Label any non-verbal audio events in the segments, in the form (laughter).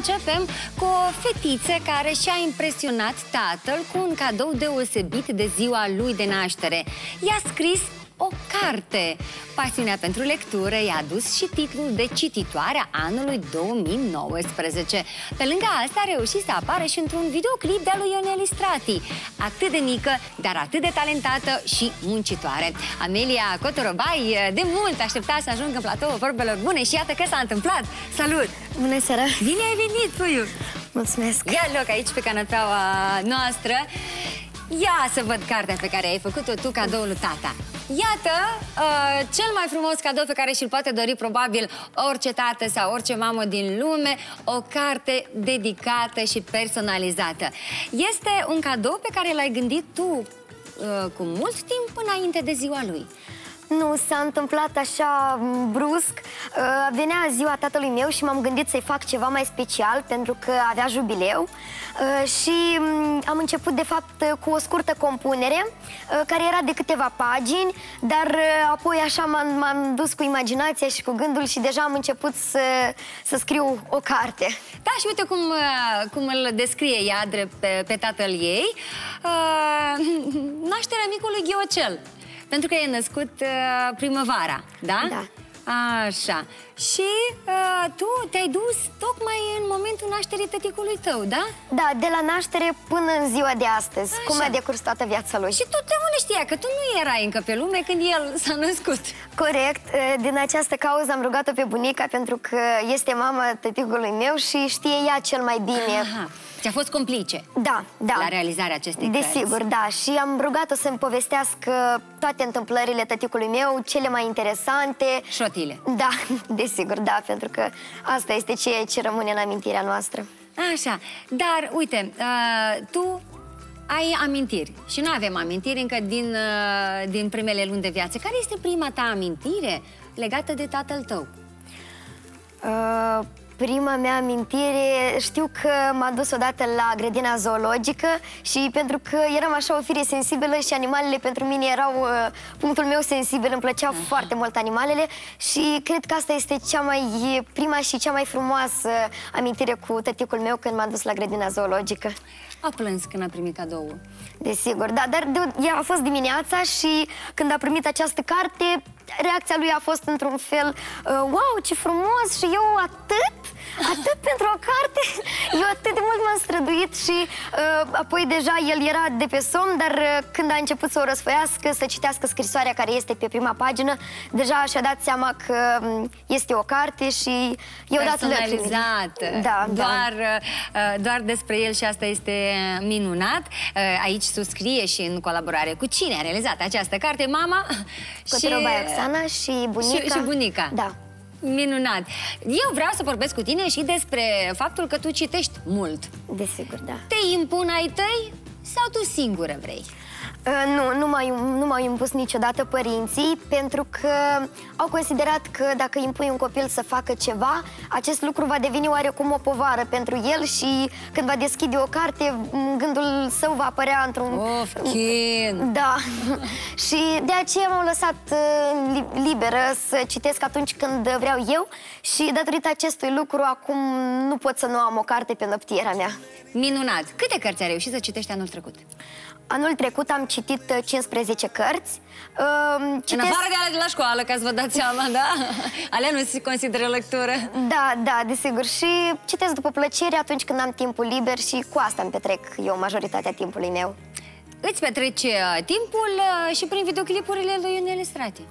începem cu o fetiță care și-a impresionat tatăl cu un cadou deosebit de ziua lui de naștere. I-a scris o carte. Pasiunea pentru lectură i-a dus și titlul de cititoare a anului 2019. Pe lângă asta a reușit să apară și într-un videoclip de-a lui Ionel Strati. Atât de mică, dar atât de talentată și muncitoare. Amelia Cotorobai de mult aștepta să ajungă în platou vorbelor bune și iată că s-a întâmplat. Salut! Bună seara! Bine ai venit, puiu! Mulțumesc! Ia loc aici pe canapeaua noastră. Ia să văd cartea pe care ai făcut-o tu cadoul lui tata. Iată, uh, cel mai frumos cadou pe care și-l poate dori probabil orice tată sau orice mamă din lume, o carte dedicată și personalizată. Este un cadou pe care l-ai gândit tu uh, cu mult timp înainte de ziua lui. Nu, s-a întâmplat așa brusc. Uh, venea ziua tatălui meu și m-am gândit să-i fac ceva mai special pentru că avea jubileu uh, și mm, am început de fapt cu o scurtă compunere uh, care era de câteva pagini, dar apoi așa m-am dus cu imaginația și cu gândul și deja am început să, să scriu o carte. Da, și uite cum, cum îl descrie ea drept pe, pe tatăl ei. (laughs) Nașterea micului Ghiocel. Pentru că e născut uh, primăvara, da? Da. Așa. Și uh, tu te-ai dus tocmai în momentul nașterii tăticului tău, da? Da, de la naștere până în ziua de astăzi, Așa. cum a decurs toată viața lui. Și tu de unde știa? Că tu nu erai încă pe lume când el s-a născut. Corect. Uh, din această cauză am rugat-o pe bunica pentru că este mama tăticului meu și știe ea cel mai bine. Aha. Ți-a fost complice da, da. la realizarea acestei Desigur, da. Și am rugat-o să-mi povestească toate întâmplările tăticului meu, cele mai interesante. Șotile. Da, (laughs) desigur, da, pentru că asta este ceea ce rămâne în amintirea noastră. Așa, dar uite, uh, tu ai amintiri și nu avem amintiri încă din, uh, din primele luni de viață. Care este prima ta amintire legată de tatăl tău? Uh, prima mea amintire, știu că m-am dus odată la grădina zoologică și pentru că eram așa o fire sensibilă și animalele pentru mine erau uh, punctul meu sensibil, îmi plăceau Aha. foarte mult animalele și cred că asta este cea mai prima și cea mai frumoasă amintire cu tăticul meu când m-am dus la grădina zoologică. A plâns când a primit cadoul. Desigur, da, dar de, ea a fost dimineața și când a primit această carte, reacția lui a fost într-un fel uh, Wow, ce frumos! Și eu atât, străduit și uh, apoi deja el era de pe somn Dar uh, când a început să o răsfăiască, să citească scrisoarea care este pe prima pagină Deja și-a dat seama că um, este o carte și eu dat Personalizată da, doar, da. Uh, doar despre el și asta este minunat uh, Aici suscrie și în colaborare cu cine a realizat această carte Mama și... Roxana și bunica. Și, și bunica. Da. Minunat! Eu vreau să vorbesc cu tine și despre faptul că tu citești mult. Desigur, da. Te impun ai tăi sau tu singură vrei? Uh, nu, nu m-au, nu m-au impus niciodată părinții pentru că au considerat că dacă impui un copil să facă ceva, acest lucru va deveni oarecum o povară pentru el și când va deschide o carte, gândul său va apărea într-un... Of, chin. Da. (laughs) și de aceea m-au lăsat uh, liberă să citesc atunci când vreau eu și datorită acestui lucru acum nu pot să nu am o carte pe noptiera mea. Minunat! Câte cărți ai reușit să citești anul trecut? Anul trecut am citit 15 uh, cărți. Uh, citesc... În afară de ale de la școală, ca să vă dați seama, da? (laughs) Alea nu se consideră lectură. Da, da, desigur. Și citesc după plăcere atunci când am timpul liber și cu asta îmi petrec eu majoritatea timpului meu. Îți petreci uh, timpul uh, și prin videoclipurile lui Ionel Strati.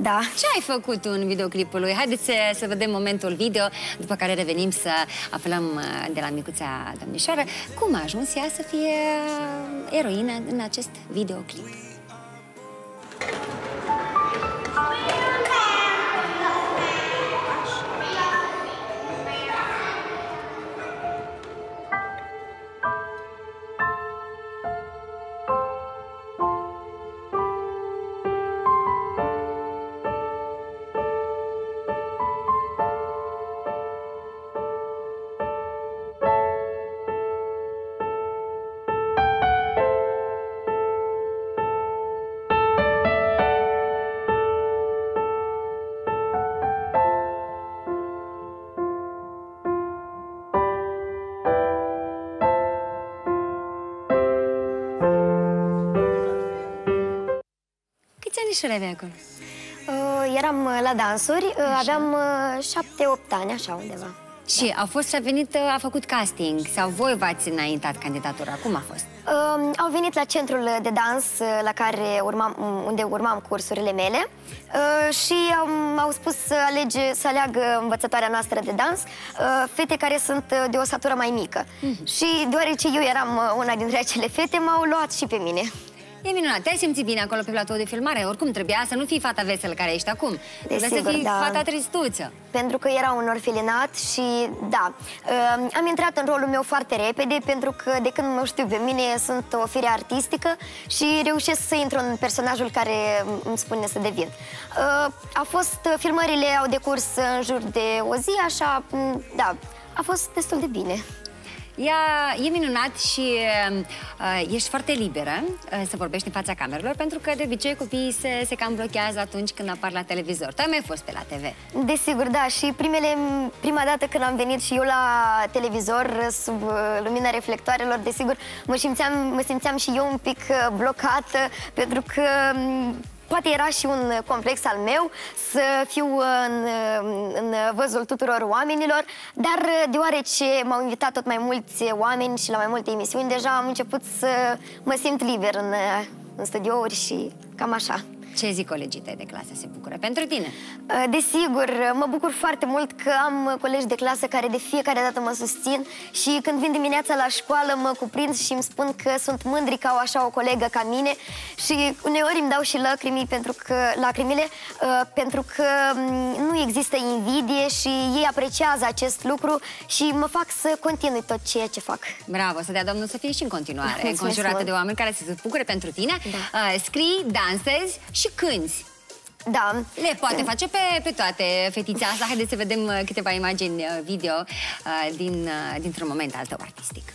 Da. Ce ai făcut în videoclipul lui? Haideți să, să vedem momentul video, după care revenim să aflăm uh, de la micuța domnișoară cum a ajuns ea să fie uh, eroină în acest videoclip. Anișori aveai acolo? Uh, eram uh, la dansuri, uh, aveam uh, șapte-opt ani, așa undeva. Și a fost și a venit, uh, a făcut casting sau voi v-ați înaintat candidatura? Cum a fost? Uh, au venit la centrul de dans uh, la care urmam, unde urmam cursurile mele uh, și um, au spus să, alege, să aleagă învățătoarea noastră de dans uh, fete care sunt uh, de o statură mai mică. Mm-hmm. Și deoarece eu eram uh, una dintre acele fete, m-au luat și pe mine. E minunat. Te-ai simțit bine acolo pe platou de filmare? Oricum trebuia să nu fii fata veselă care ești acum. Trebuie să fii da. fata tristuță. Pentru că era un orfelinat și, da, uh, am intrat în rolul meu foarte repede pentru că de când mă știu pe mine sunt o fire artistică și reușesc să intru în personajul care îmi spune să devin. Uh, a fost, filmările au decurs în jur de o zi, așa, da, a fost destul de bine. Ea e minunat și uh, ești foarte liberă uh, să vorbești în fața camerelor, pentru că de obicei copiii se, se cam blochează atunci când apar la televizor. Tu ai mai fost pe la TV. Desigur, da. Și primele, prima dată când am venit și eu la televizor, sub uh, lumina reflectoarelor, desigur, mă simțeam, mă simțeam și eu un pic uh, blocată, pentru că Poate era și un complex al meu să fiu în, în văzul tuturor oamenilor, dar deoarece m-au invitat tot mai mulți oameni și la mai multe emisiuni, deja am început să mă simt liber în, în studiouri și cam așa. Ce zic colegii tăi de clasă se bucură pentru tine? Uh, desigur, mă bucur foarte mult că am colegi de clasă care de fiecare dată mă susțin și când vin dimineața la școală mă cuprind și îmi spun că sunt mândri că au așa o colegă ca mine și uneori îmi dau și lacrimii pentru că, lacrimile uh, pentru că mm, nu există invidie și ei apreciază acest lucru și mă fac să continui tot ceea ce fac. Bravo, să dea Domnul să fie și în continuare, (laughs) înconjurată de oameni care să se bucure pentru tine. Da. Uh, scrii, dansezi și și cânti. Da. Le poate face pe, pe toate fetița asta. Haideți să vedem uh, câteva imagini uh, video uh, din, dintr-un moment al tău artistic.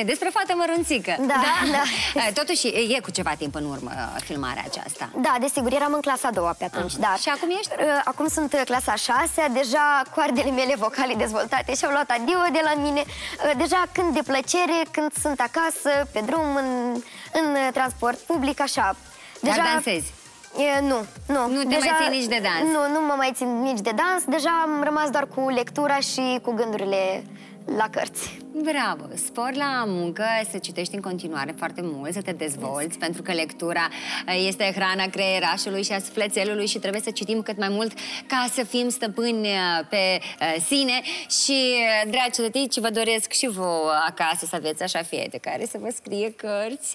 E despre tine, despre fată mărunțică. Da, da. da. (laughs) Eh, totuși, e cu ceva timp în urmă uh, filmarea aceasta. Da, desigur, eram în clasa a doua pe atunci, da. Și acum ești? Uh, acum sunt uh, clasa a șasea, deja coardele mele vocale dezvoltate și-au luat adio de la mine. Deja când de plăcere, când sunt acasă, pe drum, în, în transport public, așa. Deja... Dar dansezi? E, nu, nu. Nu te deja, mai ții nici de dans? Nu, nu mă mai țin nici de dans. Deja am rămas doar cu lectura și cu gândurile la cărți. Bravo! Spor la muncă, să citești în continuare foarte mult, să te dezvolți, yes. pentru că lectura uh, este hrana creierașului și a sufletelului și trebuie să citim cât mai mult ca să fim stăpâni uh, pe uh, sine și, dragi cetătici, vă doresc și vouă acasă să aveți așa fiete care să vă scrie cărți.